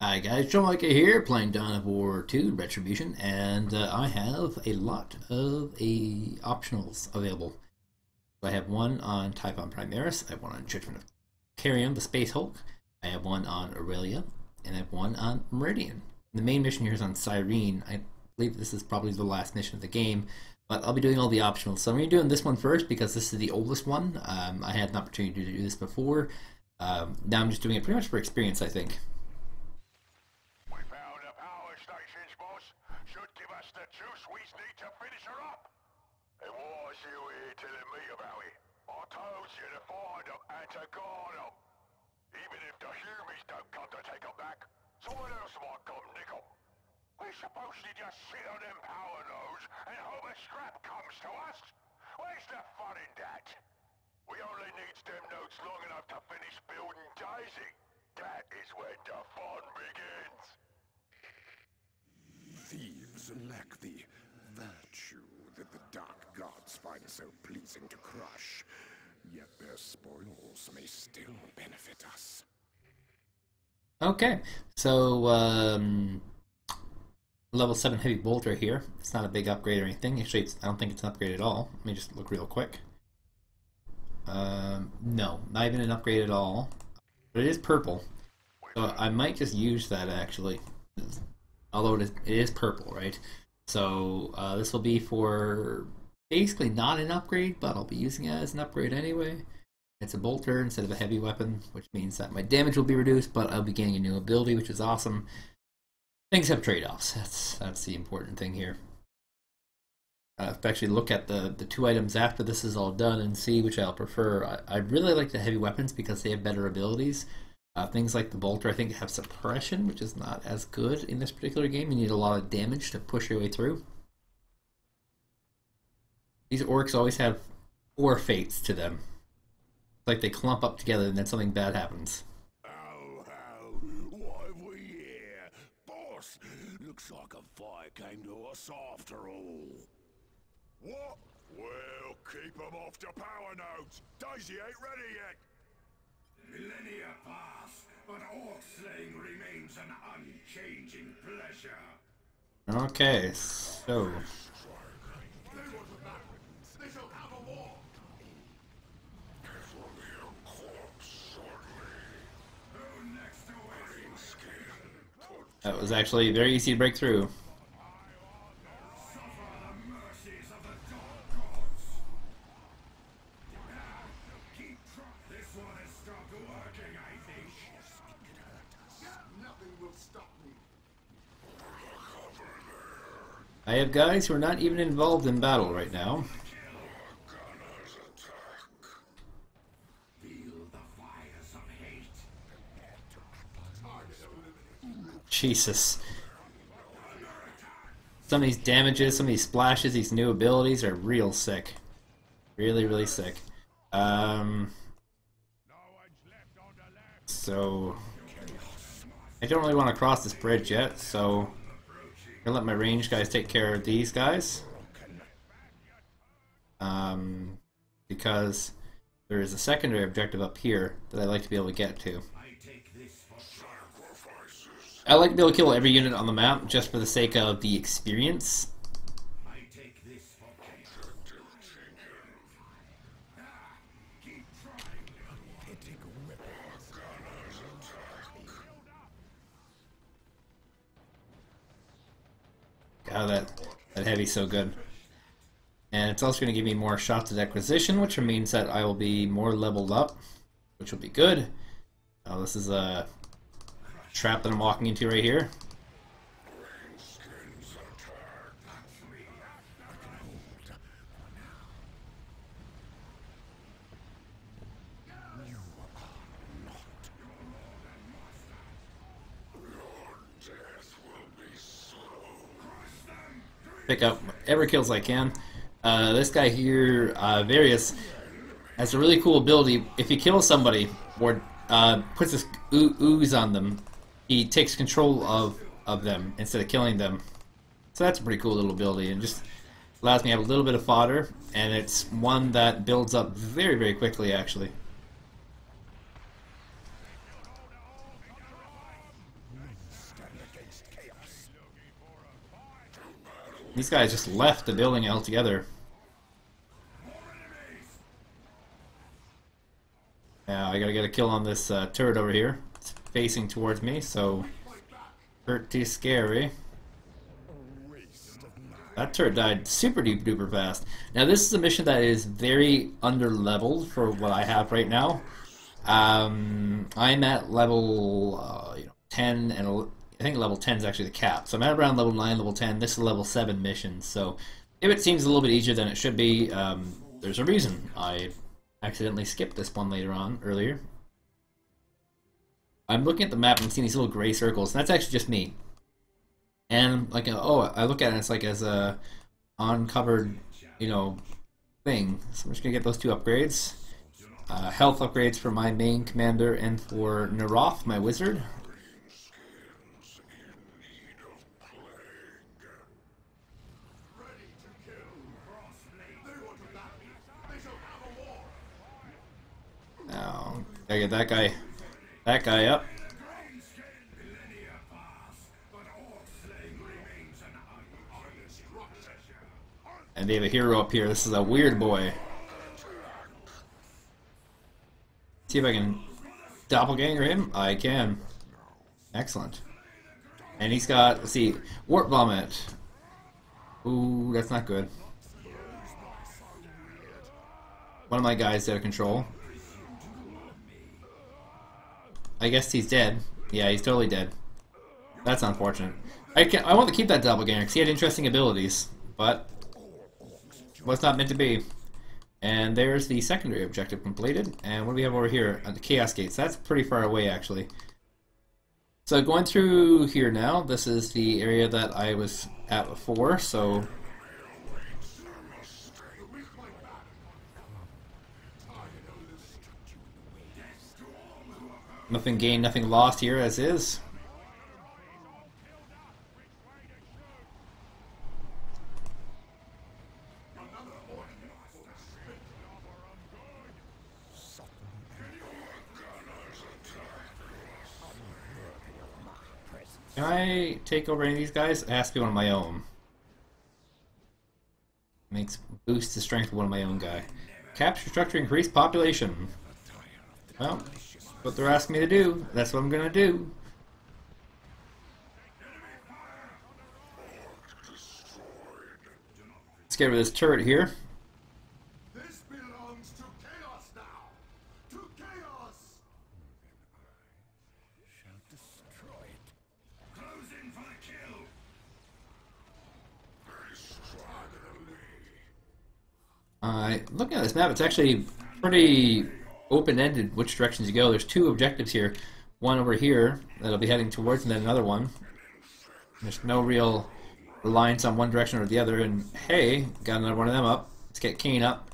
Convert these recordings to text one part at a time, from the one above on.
Hi guys, John Micah here, playing Dawn of War 2 Retribution, and uh, I have a lot of a optionals available. I have one on Typhon Primaris, I have one on Judgment of Carrion, the Space Hulk, I have one on Aurelia, and I have one on Meridian. The main mission here is on Cyrene. I believe this is probably the last mission of the game, but I'll be doing all the optionals. So I'm going to be doing this one first because this is the oldest one. Um, I had an opportunity to do this before. Um, now I'm just doing it pretty much for experience, I think. We found the power stations, boss. Should give us the juice we need to finish her up. And why's you here telling me about it? I told find them and to guard them. Even if the humans don't come to take them back, someone else might come nick them. We're supposed to just sit on them power nodes and hope a scrap comes to us? Where's the fun in that? We only need them nodes long enough to finish building Daisy. That is when the fun begins. Thieves lack the virtue that the dark gods find so pleasing to crush. Yet their spoils may still benefit us. Okay, so um, level 7 heavy bolter here. It's not a big upgrade or anything. Actually, it's, I don't think it's an upgrade at all. Let me just look real quick. Um, no, not even an upgrade at all. But it is purple. So I might just use that actually. Although it is, it is purple, right? So uh, this will be for basically not an upgrade, but I'll be using it as an upgrade anyway. It's a bolter instead of a heavy weapon, which means that my damage will be reduced, but I'll be getting a new ability, which is awesome. Things have trade-offs. That's that's the important thing here. Uh, if I actually look at the, the two items after this is all done and see which I'll prefer, I, I really like the heavy weapons because they have better abilities. Uh, things like the bolter, I think, have suppression, which is not as good in this particular game. You need a lot of damage to push your way through. These orcs always have four fates to them. It's like they clump up together and then something bad happens. Ow, ow, what have we here? Boss, looks like a fire came to us after all. What? Well, keep 'em off the power nodes. Daisy ain't ready yet. Millennia pass, but orc slaying remains an unchanging pleasure. Okay, so They shall have a war. Who next to it? That was actually very easy to break through. I have guys who are not even involved in battle right now. Jesus. Some of these damages, some of these splashes, these new abilities are real sick. Really, really sick. Um, so I don't really want to cross this bridge yet, so I'm gonna let my range guys take care of these guys. Um, because there is a secondary objective up here that I'd like to be able to get to. I take this for I like to be able to kill every unit on the map just for the sake of the experience. God, that that heavy's so good. And it's also going to give me more shots at acquisition, which means that I will be more leveled up, which will be good. Oh, this is a trap that I'm walking into right here. Pick up whatever kills I can. Uh, this guy here, uh, Various, has a really cool ability. If he kills somebody or uh, puts this ooze on them, he takes control of of them instead of killing them. So that's a pretty cool little ability, and just allows me to have a little bit of fodder, and it's one that builds up very, very quickly, actually. These guys just left the building altogether. Now I gotta get a kill on this uh, turret over here. Facing towards me, so pretty scary. That turret died super duper duper fast. Now this is a mission that is very under leveled for what I have right now. Um, I'm at level uh, you know 10 and I think level 10 is actually the cap. So I'm at around level 9, level 10. This is a level 7 mission. So if it seems a little bit easier than it should be, um, there's a reason. I accidentally skipped this one later on earlier. I'm looking at the map and seeing these little gray circles, and that's actually just me. And like, oh, I look at it, and it's like as a uncovered, you know, thing. So I'm just gonna get those two upgrades. Uh, health upgrades for my main commander and for Neroth, my wizard. Now, gotta get that guy, that guy up. And they have a hero up here. This is a Weirdboy. See if I can doppelganger him. I can. Excellent. And he's got, let's see, Warp Vomit. Ooh, that's not good. One of my guys out of control. I guess he's dead. Yeah, he's totally dead. That's unfortunate. I can I want to keep that doppelganger because he had interesting abilities, but was not meant to be. And there's the secondary objective completed. And what do we have over here? Uh, the Chaos Gates. That's pretty far away, actually. So going through here now, this is the area that I was at before, so... Nothing gained, nothing lost here as is. Can I take over any of these guys? It has to be one of my own. Makes boost the strength of one of my own guy. Capture structure, increase population. Well, what they're asking me to do. That's what I'm gonna do. Let's get rid of this turret here. This belongs to chaos now. To chaos. Shall destroy it. Close in for the kill. Uh, looking at this map, it's actually pretty open-ended which directions you go. There's two objectives here. One over here that I'll be heading towards, and then another one. There's no real reliance on one direction or the other. And hey, got another one of them up. Let's get Kane up.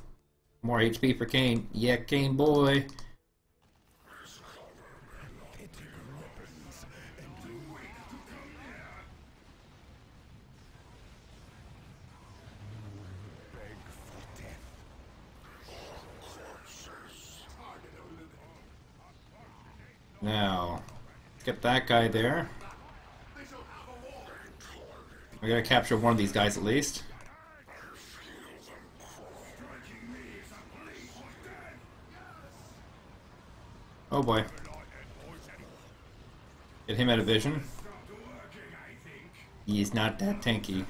More HP for Kane. Yeah, Kane boy. Now, get that guy there. We gotta capture one of these guys at least. Oh boy. Get him out of vision. He's not that tanky.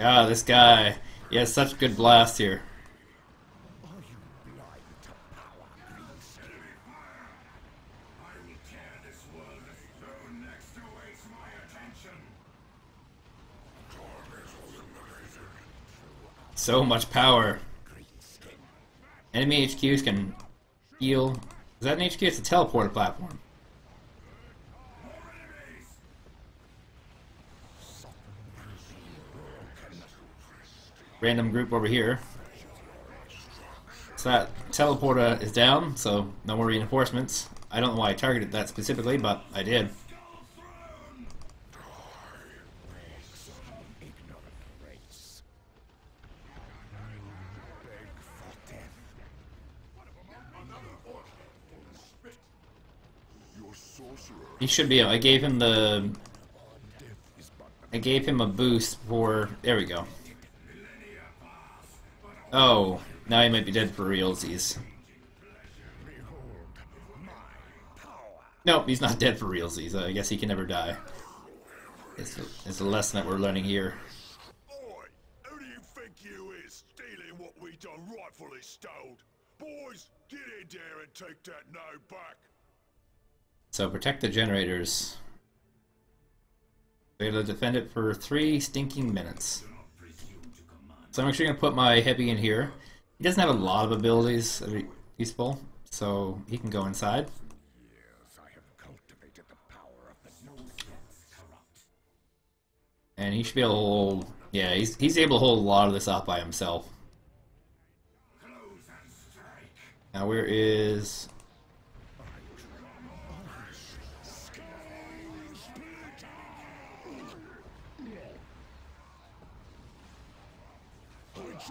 Ah, this guy. He has such good blast here. Are you blind to power, Greenskin? I will tear this world as though next awaits my attention. So much power. Enemy HQs can heal. Is that an HQ? It's a teleporter platform. Random group over here. So that teleporter is down, so no more reinforcements. I don't know why I targeted that specifically, but I did. Ignorant race. I will beg for death. Your sorcerer He should be. I gave him the I gave him a boost for. There we go. Oh, now he might be dead for realsies. Nope, he's not dead for realsies. I guess he can never die. It's a, it's a lesson that we're learning here. Oi, who do you think you is, stealing what we done rightfully stole? Boys, get in there and take that node back. So protect the generators. They're gonna defend it for three stinking minutes. So I'm actually gonna put my heavy in here. He doesn't have a lot of abilities that useful, so he can go inside. And he should be able to hold yeah, he's he's able to hold a lot of this off by himself. Now where is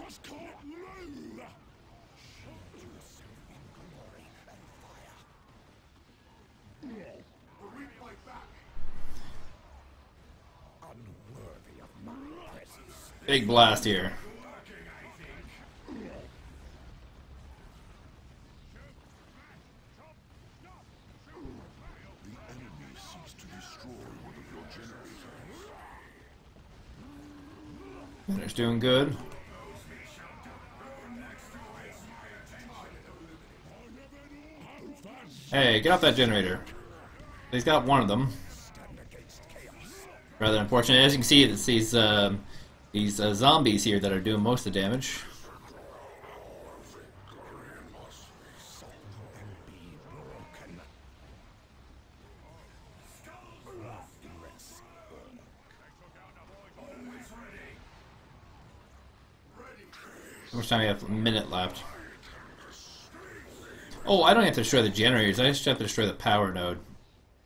just can't move! Yourself in glory and fire. Unworthy of my presence. big blast here? Get off that generator. He's got one of them. Rather unfortunate. As you can see, it's these um, these uh, zombies here that are doing most of the damage. How much time we have? A minute left. Oh, I don't have to destroy the generators. I just have to destroy the power node.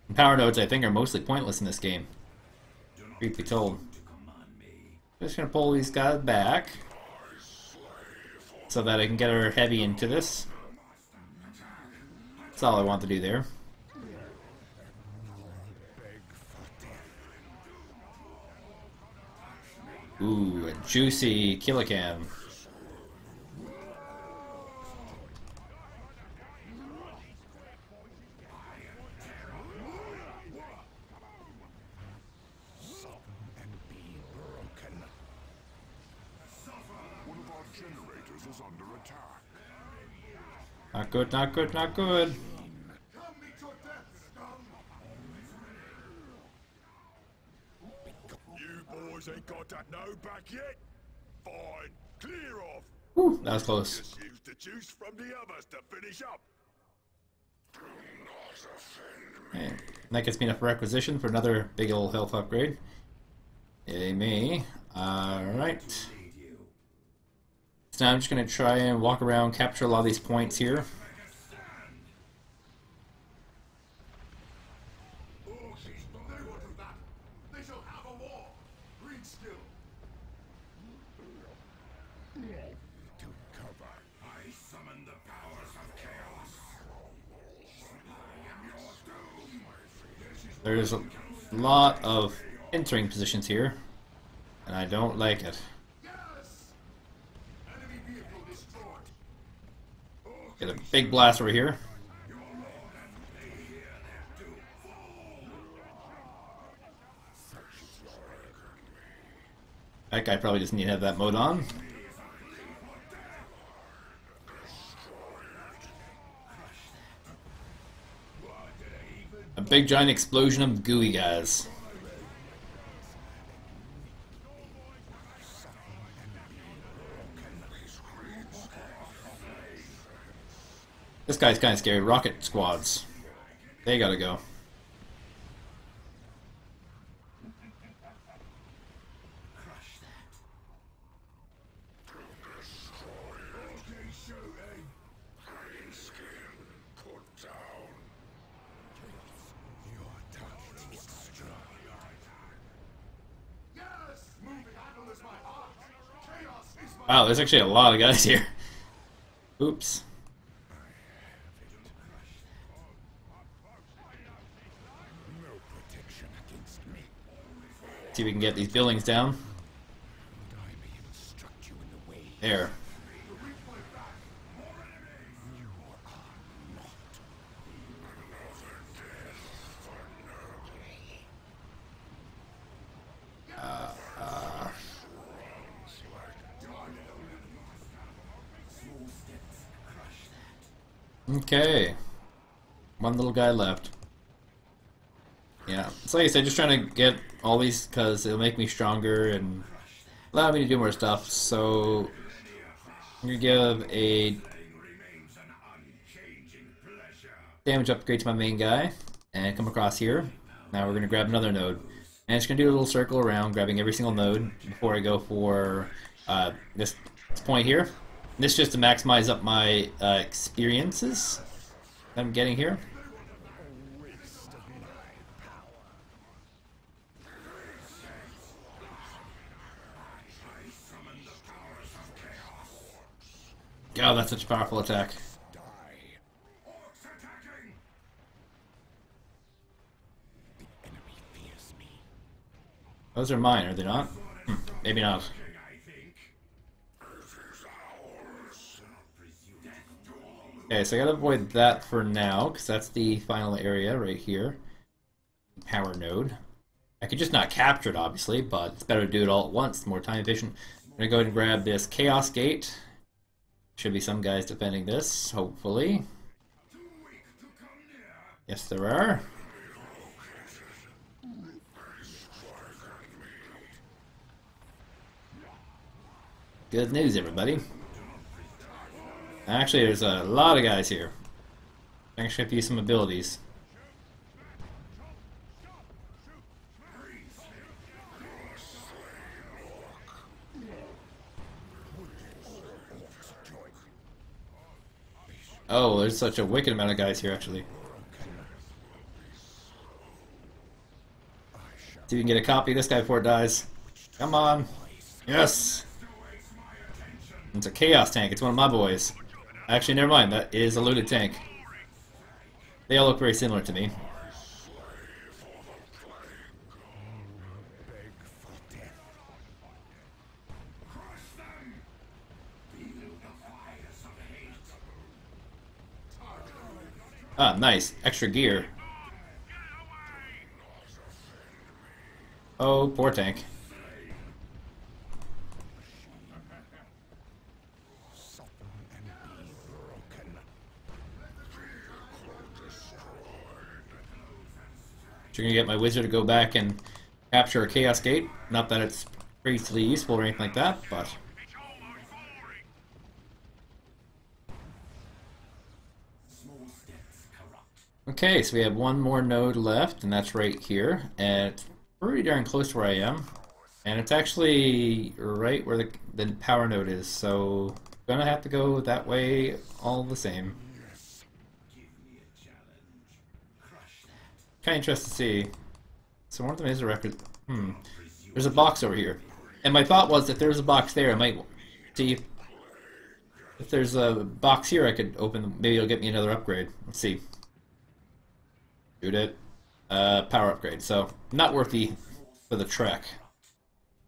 And power nodes, I think, are mostly pointless in this game. Truth be told. Just gonna pull these guys back. So that I can get our heavy into this. That's all I want to do there. Ooh, a juicy Killa Kan. And be broken. One of our generators is under attack. Not good, not good, not good. You boys ain't got that node back yet? Fine, clear off. Whew, that was close. Just use the juice from the others to finish up. That gets me enough requisition for another big old health upgrade. Yay me. Alright. So now I'm just going to try and walk around, capture a lot of these points here. They shall have a war. Read still. To cover. I summon the powers of chaos. I am your doom. There's a lot of entering positions here, and I don't like it. Get a big blast over here. That guy probably doesn't need to have that mode on. Big giant explosion of gooey guys. This guy's kind of scary. Rocket squads. They gotta go. Put down. Your touch is strong. Yes! Moving handle is my heart. Chaos is my Wow, there's actually a lot of guys here. Oops. See if we can get these buildings down. Would I may instruct you in the way There. Okay. One little guy left. Yeah. So like I said, just trying to get all these because it'll make me stronger and allow me to do more stuff. So I'm gonna give a damage upgrade to my main guy and come across here. Now we're gonna grab another node. And it's gonna do a little circle around, grabbing every single node before I go for uh, this point here. This just to maximize up my uh, experiences that I'm getting here. God, that's such a powerful attack. Those are mine, are they not? Hmm, maybe not. I think. Okay, so I gotta avoid that for now, because that's the final area right here. Power node. I could just not capture it, obviously, but it's better to do it all at once, more time efficient. I'm gonna go ahead and grab this Chaos Gate. Should be some guys defending this, hopefully. Yes, there are. Good news, everybody. Actually, there's a lot of guys here. I can ship you some abilities. Oh, there's such a wicked amount of guys here, actually. See if we can get a copy of this guy before it dies. Come on. Yes! It's a Chaos Tank. It's one of my boys. Actually, never mind. That is a looted tank. They all look very similar to me. Ah, nice. Extra gear. Oh, poor tank. You're gonna get my wizard to go back and capture a Chaos Gate. Not that it's crazily useful or anything like that, but Okay, so we have one more node left, and that's right here. And it's pretty darn close to where I am. And it's actually right where the, the power node is, so gonna have to go that way all the same. Kinda interested to see. So one of them is a record. Hmm. There's a box over here. And my thought was if there's a box there, I might see if, there's a box here I could open. Maybe it'll get me another upgrade. Let's see. Shoot it. Uh, power upgrade. So not worth the for the trek.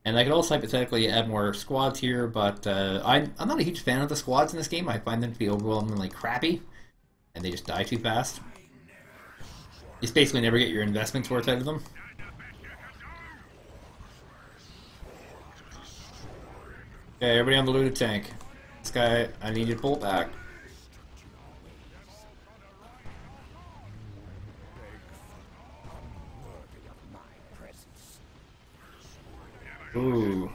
And I could also hypothetically add more squads here, but uh, I'm, I'm not a huge fan of the squads in this game. I find them to be overwhelmingly crappy, and they just die too fast. You basically never get your investments worth out of them. Okay, everybody on the looted tank. This guy, I need you to pull back. Ooh.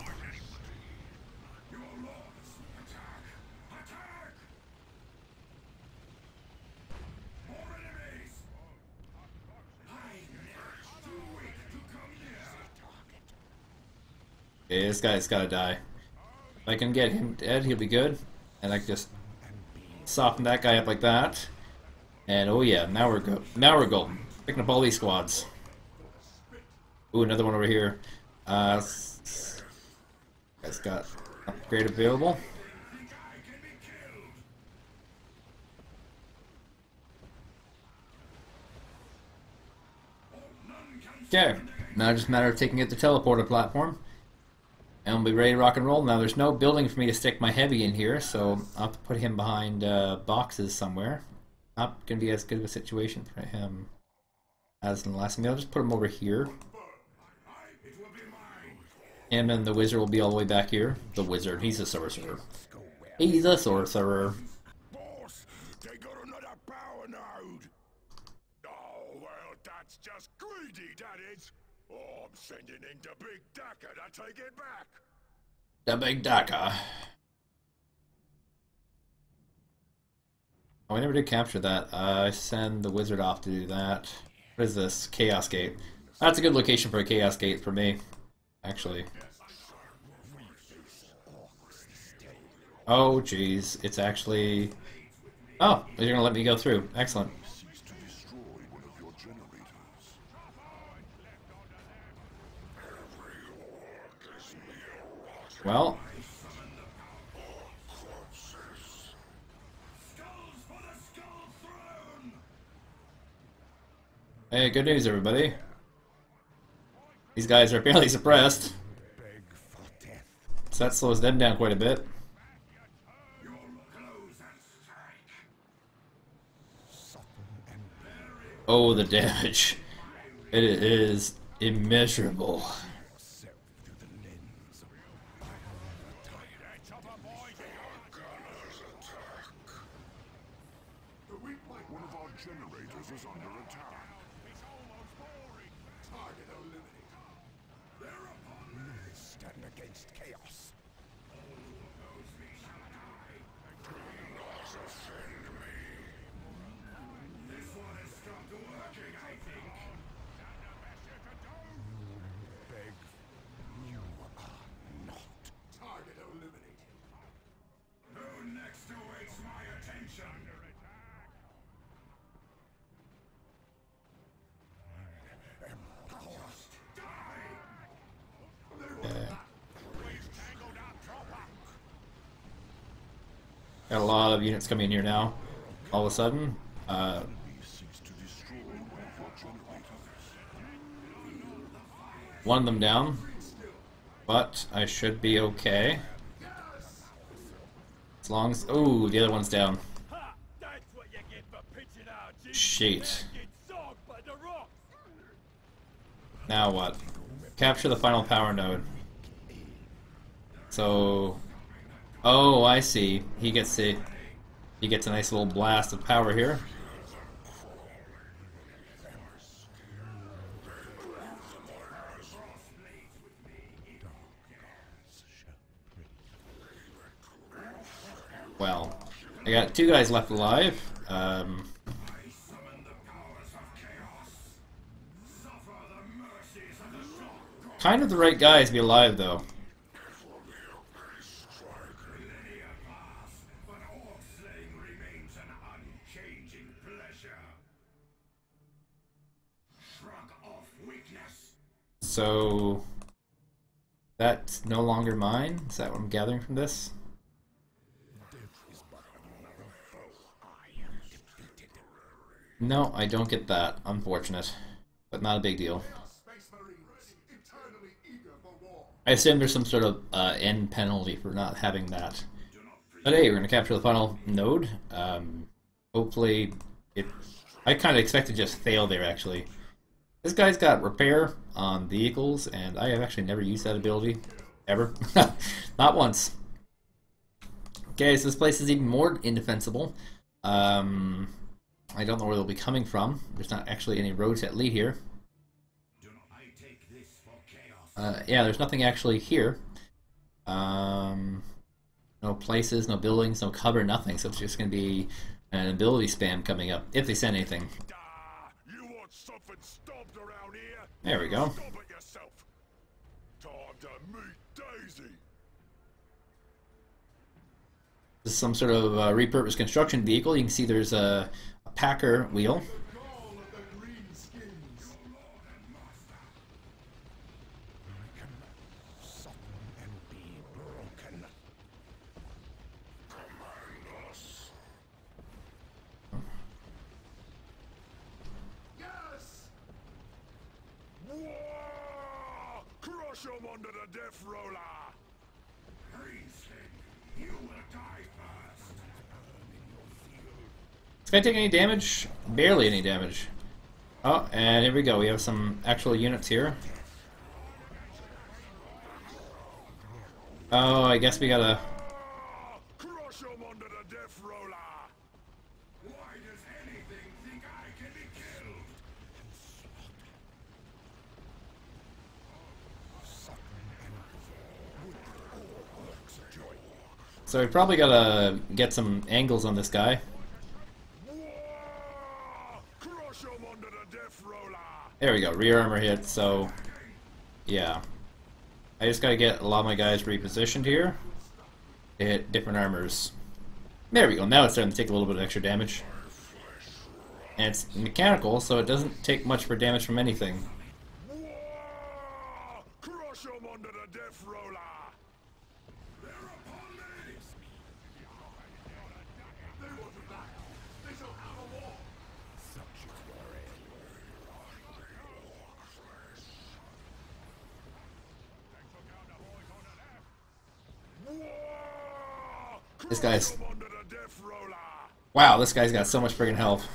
Okay, this guy's gotta die. If I can get him dead, he'll be good. And I can just soften that guy up like that. And oh yeah, now we're go now we're golden. Picking up all these squads. Ooh, another one over here. Uh, guy's got upgrade available. Okay. now just a matter of taking it to teleporter platform. And we'll be ready to rock and roll. Now there's no building for me to stick my heavy in here, so I'll have to put him behind uh, boxes somewhere. Not gonna be as good of a situation for him as in the last time. I'll just put him over here. And the wizard will be all the way back here. The wizard, he's a sorcerer. He's a sorcerer. Boss, they got another power node. Oh, well, that's just greedy, that is. Oh, I'm sending in the big Dakka to take it back. The big Dakka. Oh, we never did capture that. Uh, I send the wizard off to do that. What is this? Chaos Gate. That's a good location for a Chaos Gate for me, actually. Oh, jeez. It's actually... Oh, you're gonna let me go through. Excellent. Cease to destroy one of your generators. Well, hey, good news, everybody. These guys are barely suppressed, so that slows them down quite a bit. Oh, the damage. It is immeasurable. yourself through the lens of One of our generators is under attack. Target eliminated. They're upon me. Stand against chaos. This one has stopped working, I think. Beg. You are not. Target eliminated. Who next awaits my attention? Got a lot of units coming in here now. All of a sudden, uh, one of them down, but I should be okay. As long as oh, the other one's down. Shit. Now what? Capture the final power node. So, oh, I see. He gets a he gets a nice little blast of power here. Well, I got two guys left alive. Um, kind of the right guys to be alive though. So that's no longer mine. Is that what I'm gathering from this? No, I don't get that. Unfortunate, but not a big deal. I assume there's some sort of uh, end penalty for not having that. But hey, we're gonna capture the final node. Um, hopefully, it. I kind of expect to just fail there. Actually, this guy's got repair on vehicles, and I have actually never used that ability ever, not once. Okay, so this place is even more indefensible. Um, I don't know where they'll be coming from. There's not actually any roads that lead here. Uh, yeah, there's nothing actually here. Um, no places, no buildings, no cover, nothing. So it's just going to be an ability spam coming up if they send anything. Ah, you want something stomped around here? There we go. Stomp it yourself. Time to meet Daisy. This is some sort of uh, repurposed construction vehicle. You can see there's a, a Packer wheel. Crush 'em under the death roller! Priestling, you will die first. This guy take any damage? Barely any damage. Oh, and here we go. We have some actual units here. Oh, I guess we gotta... We probably gotta get some angles on this guy. There we go, rear armor hit, so... Yeah. I just gotta get a lot of my guys repositioned here. to hit different armors. There we go, now it's starting to take a little bit of extra damage. And it's mechanical, so it doesn't take much for damage from anything. This guy's... Wow, this guy's got so much friggin' health.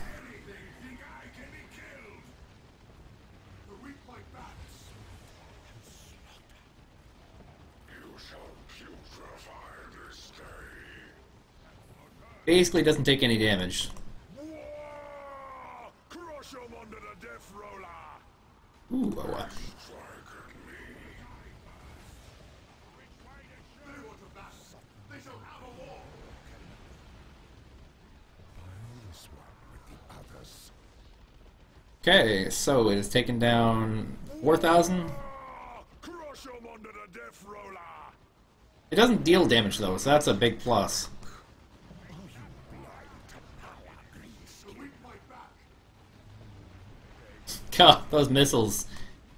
Basically doesn't take any damage. Crush 'em under the death roller! Ooh, oh, wow. They want to back. They shall have a war. This one with the others. Okay, so it has taken down 4,000. Crush 'em under the death roller! It doesn't deal damage though, so that's a big plus. God, those missiles.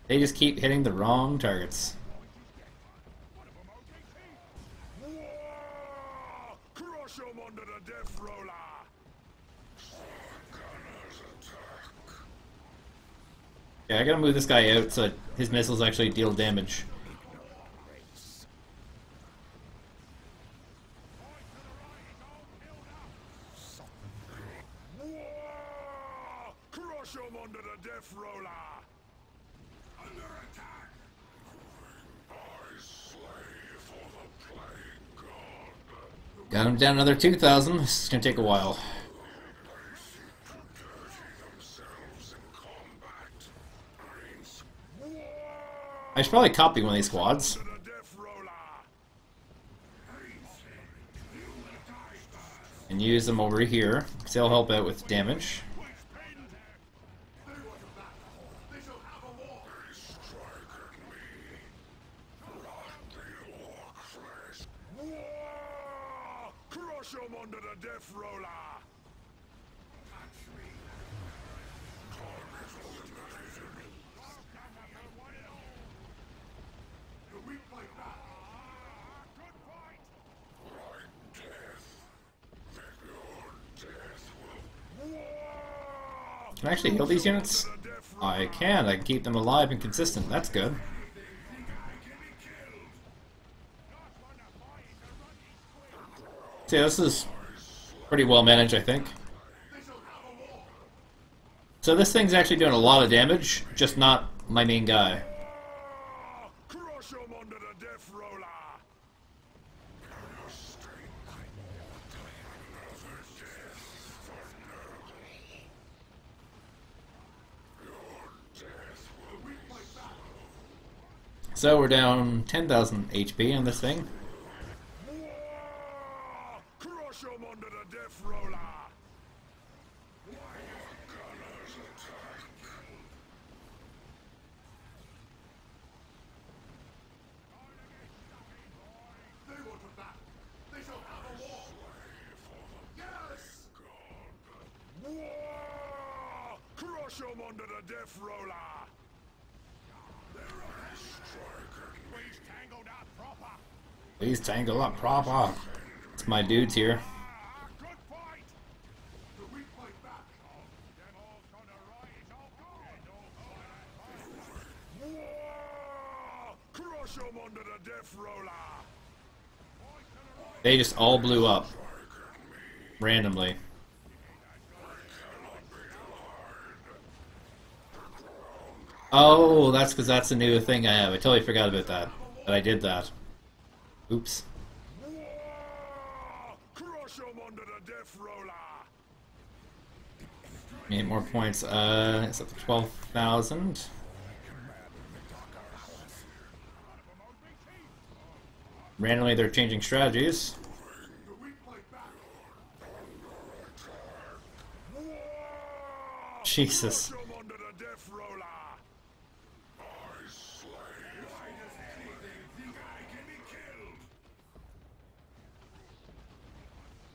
They just keep hitting the wrong targets. Crush 'em under the death roller! Yeah, I gotta move this guy out so his missiles actually deal damage. Got him down another 2,000. This is gonna take a while. themselves in combat. Marines, I should probably copy one of these squads. And use them over here. Because they'll help out with damage. They want to back. They shall have a war. Strike at me. Rot the orc flesh. Crush 'em under the death roller! The weak fight back. Can I actually heal these units? I can. I can keep them alive and consistent. That's good. See, this is pretty well managed, I think. So this thing's actually doing a lot of damage, just not my main guy. Crush 'em under the death roller! So we're down 10,000 HP on this thing. Crush 'em under the death roller! Please tangle up proper. It's my dudes here. They just all blew up. Randomly. Oh, that's because that's a new thing I have. I totally forgot about that. That I did that. Oops. Crush 'em under the death roller. Need more points. Uh, it's up to 12,000. Randomly, they're changing strategies. Jesus.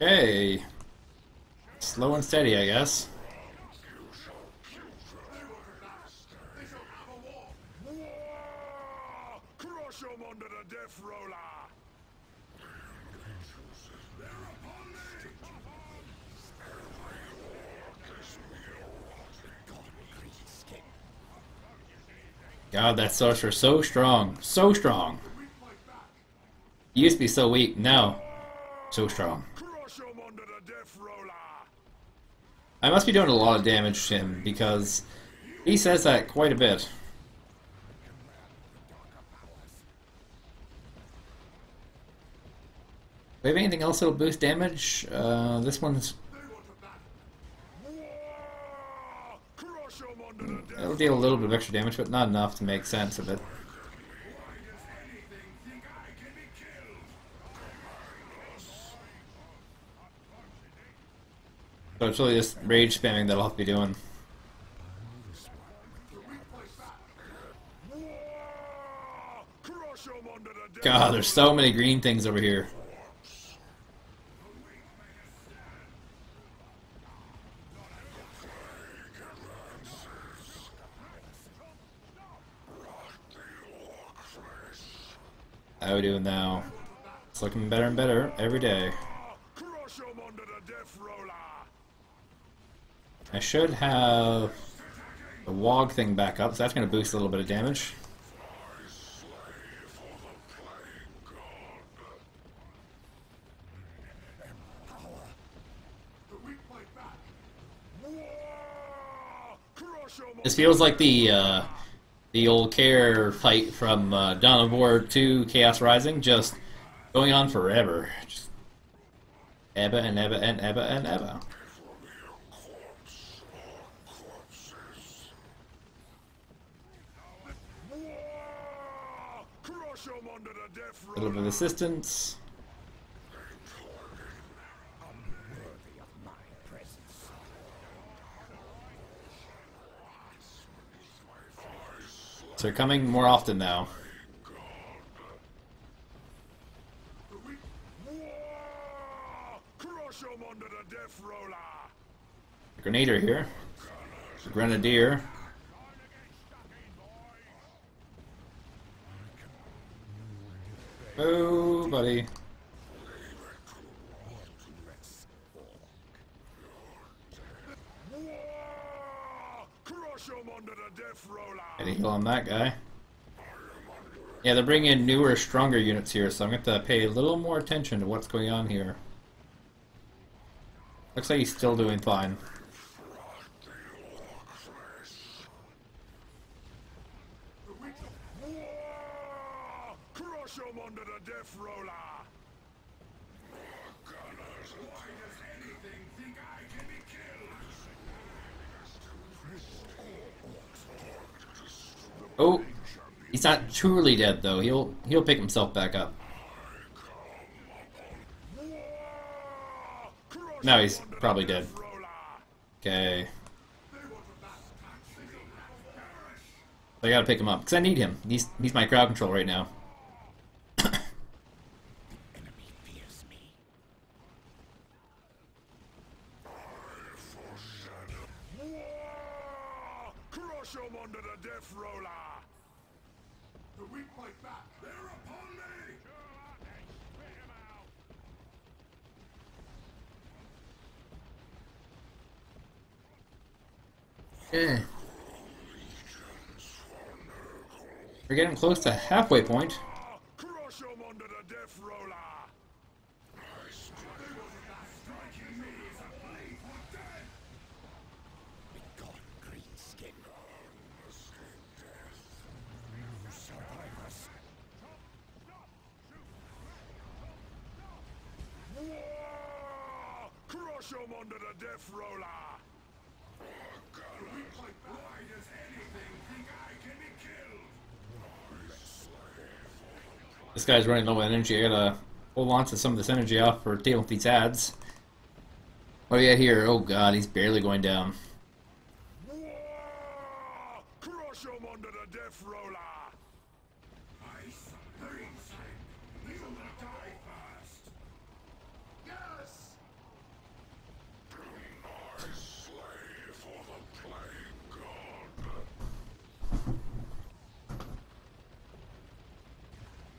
Hey. Slow and steady, I guess. God, that sorcerer so strong. So strong. He used to be so weak. Now, so strong. I must be doing a lot of damage to him because he says that quite a bit. Do we have anything else that'll boost damage? Uh, this one's it'll deal a little bit of extra damage, but not enough to make sense of it. So it's really just rage spamming that I'll have to be doing. God, there's so many green things over here. How we doing now? It's looking better and better every day. Crush 'em under the death roller. I should have the WOG thing back up, so that's going to boost a little bit of damage. This feels like the uh, the old care fight from uh, Dawn of War 2 Chaos Rising, just going on forever. Just Ebba and Ebba and Ebba and Ebba. Crush 'em under the death A little bit of assistance. So they're coming more often now. Grenadier here. Grenadier. Oh, buddy. Crush 'em under the death roller. Get a heal on that guy. Yeah, they're bringing in newer, stronger units here, so I'm going to have to pay a little more attention to what's going on here. Looks like he's still doing fine. Oh, he's not truly dead though. He'll he'll pick himself back up. Crush No, 'em he's probably dead. Okay. I gotta pick him up because I need him. He's he's my crowd control right now. Close to halfway point. Crush 'em under the death roller! Why does anything think I can be killed? This guy's running low on energy. I gotta hold on to some of this energy off for dealing with these ads. Oh yeah, here. Oh god, he's barely going down. Whoa! Crush 'em under the death roller! Ice, green slime. You will die first. Yes! Slave for the plague god!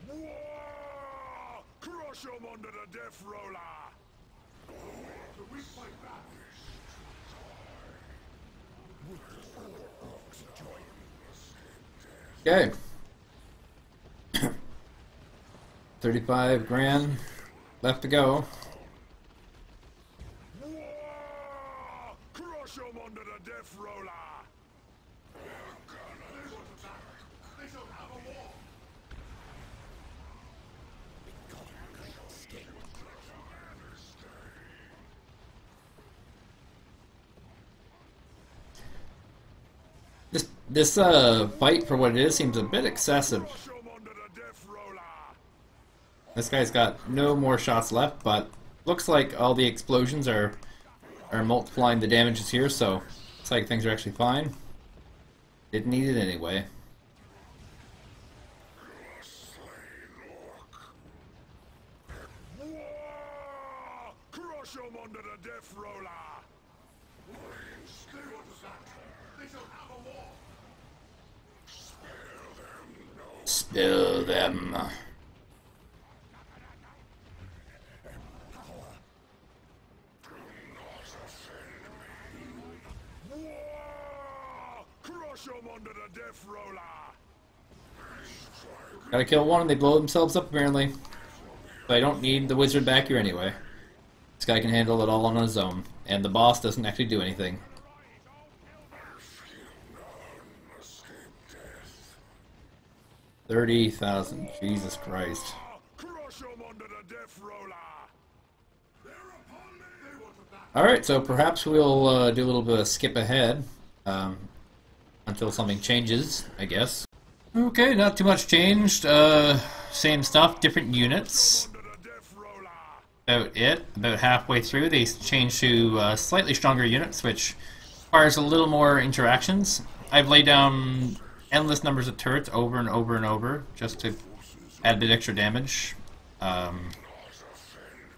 Whoa! Crush 'em under the death roller! We fight back. Okay. 35 grand left to go. Whoa! Crush 'em under the death roller! They shall have a war. This uh fight for what it is seems a bit excessive. This guy's got no more shots left, but looks like all the explosions are are multiplying the damages here, so looks like things are actually fine. Didn't need it anyway. They have a war. Spill them. Gotta kill one and they blow themselves up apparently. But I don't need the wizard back here anyway. This guy can handle it all on his own. And the boss doesn't actually do anything. 30,000. Jesus Christ. Alright, so perhaps we'll uh, do a little bit of skip ahead. Um, until something changes, I guess. Okay, not too much changed. Uh, same stuff, different units. About it. About halfway through, they change to uh, slightly stronger units, which requires a little more interactions. I've laid down endless numbers of turrets over and over and over just to add a bit extra damage. Um,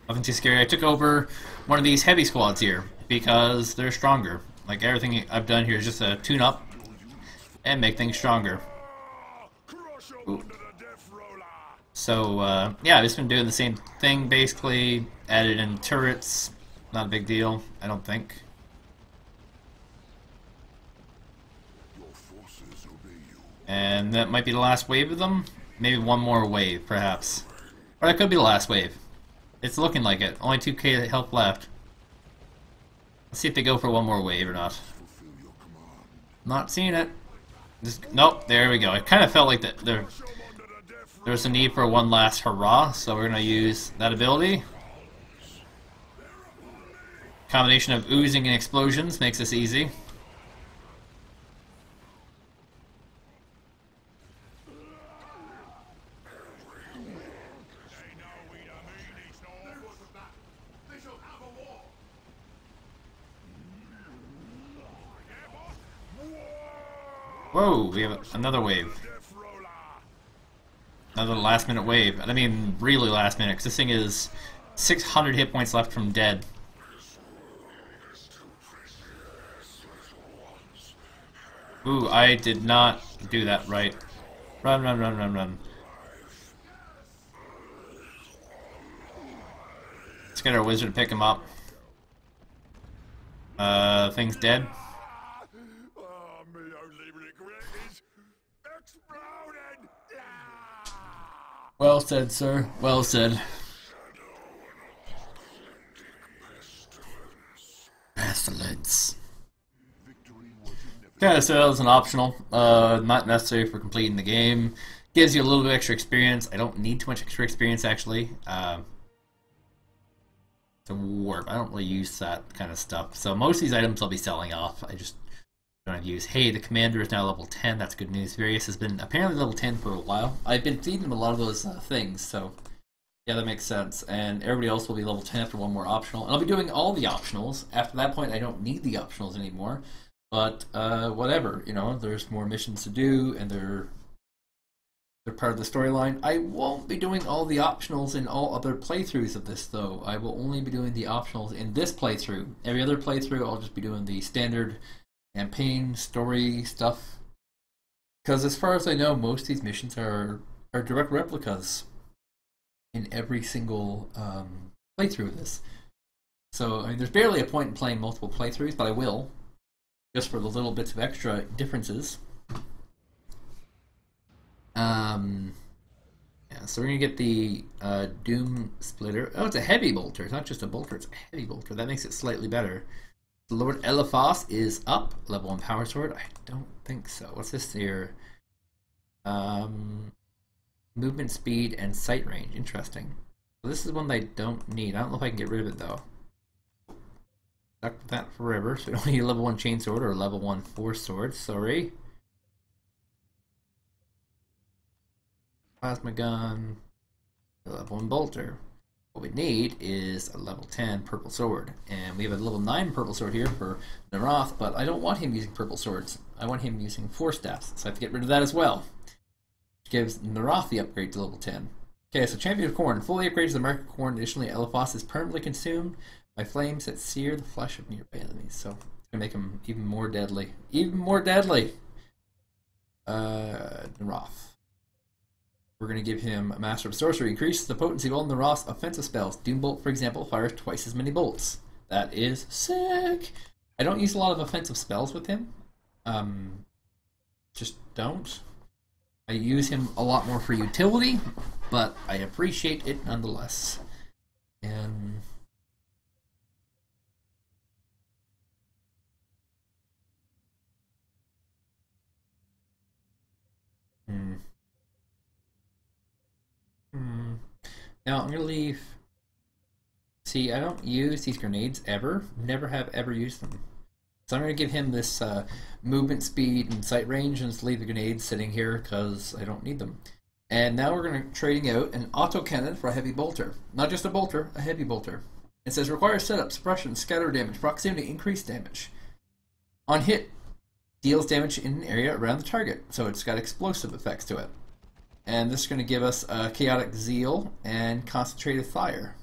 nothing too scary. I took over one of these heavy squads here because they're stronger. Like everything I've done here is just a tune up and make things stronger. Roller! So uh, yeah, I've just been doing the same thing basically. Added in turrets, not a big deal, I don't think. Your forces obey you. And that might be the last wave of them. Maybe one more wave, perhaps. Or that could be the last wave. It's looking like it. Only 2k health left. Let's see if they go for one more wave or not. Not seeing it. Just, nope, there we go. It kind of felt like that there, there was a need for one last hurrah, so we're going to use that ability. Combination of oozing and explosions makes this easy. They want us back. They shall have a war. Whoa, we have another wave. Another last minute wave. I mean, really last minute, because this thing is 600 hit points left from dead. Ooh, I did not do that right. Run, run, run, run, run. Let's get our wizard to pick him up. Uh, thing's dead. Oh, me only regret is exploding! Ah! Well said, sir. Well said. Pestilence. Yeah, so that was an optional. Uh, not necessary for completing the game. Gives you a little bit extra experience. I don't need too much extra experience actually. Um, to warp. I don't really use that kind of stuff. So most of these items I'll be selling off. I just don't have use. Hey, the commander is now level 10. That's good news. Various has been apparently level 10 for a while. I've been feeding him a lot of those uh, things, so yeah, that makes sense. And everybody else will be level 10 after one more optional. And I'll be doing all the optionals. After that point, I don't need the optionals anymore. But uh, whatever, you know, there's more missions to do, and they're they're part of the storyline. I won't be doing all the optionals in all other playthroughs of this, though. I will only be doing the optionals in this playthrough. Every other playthrough, I'll just be doing the standard campaign story stuff. Because as far as I know, most of these missions are are direct replicas in every single um, playthrough of this. So I mean, there's barely a point in playing multiple playthroughs, but I will, just for the little bits of extra differences. Um, yeah, so we're gonna get the uh, Doom Splitter. Oh, it's a heavy bolter. It's not just a bolter; it's a heavy bolter. That makes it slightly better. Lord Eliphas is up, level one power sword. I don't think so. What's this here? Um, movement speed and sight range. Interesting. This is one I don't need. I don't know if I can get rid of it though. Stuck with that forever. So we don't need a level one chain sword or a level one force sword. Sorry. Plasma gun. Level one bolter. What we need is a level 10 purple sword. And we have a level 9 purple sword here for Narath, but I don't want him using purple swords. I want him using force staffs, so I have to get rid of that as well. Which gives Narath the upgrade to level 10. Okay, so Champion of Khorne. fully upgrades the mark of Khorne. Additionally, Eliphas is permanently consumed by flames that sear the flesh of nearby enemies. So, it's to make him even more deadly. Even more deadly! Uh, Narath. We're going to give him a Master of Sorcery. Increases the potency of all Narath's offensive spells. Doombolt, for example, fires twice as many bolts. That is sick! I don't use a lot of offensive spells with him. Um, just don't. I use him a lot more for utility, but I appreciate it nonetheless. And hmm. Hmm. Now I'm gonna leave. See, I don't use these grenades ever. Never have ever used them. So I'm gonna give him this uh, movement speed and sight range, and just leave the grenades sitting here because I don't need them. And now we're gonna trading out an auto cannon for a heavy bolter. Not just a bolter, a heavy bolter. It says requires setup, suppression, scatter damage, proximity, increase damage. On hit, deals damage in an area around the target, so it's got explosive effects to it. And this is going to give us a Chaotic Zeal and Concentrated Fire.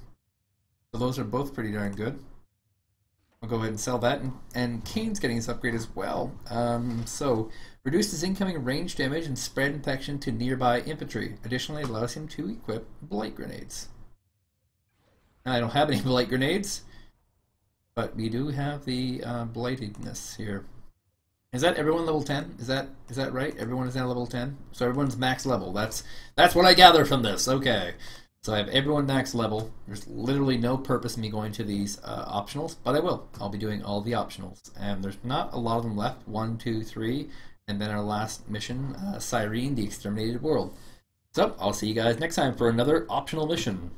So those are both pretty darn good. We'll go ahead and sell that. And, and Kane's getting his upgrade as well. Um, so, reduces incoming range damage and spread infection to nearby infantry. Additionally, allows him to equip Blight Grenades. Now, I don't have any Blight Grenades, but we do have the uh, Blightedness here. Is that everyone level ten? Is that is that right? Everyone is now level ten. So everyone's max level. That's that's what I gather from this. Okay. So I have everyone max level. There's literally no purpose in me going to these uh, optionals, but I will. I'll be doing all the optionals, and there's not a lot of them left. One, two, three, and then our last mission, uh, Cyrene, the Exterminated World. So I'll see you guys next time for another optional mission.